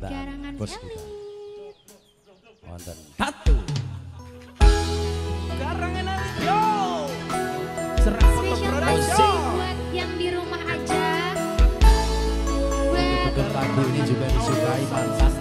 permintaan bos kita. Wonten satu. Karangan elit yo. Serap buat yang di rumah aja. Buat lagu ini juga disukai mantan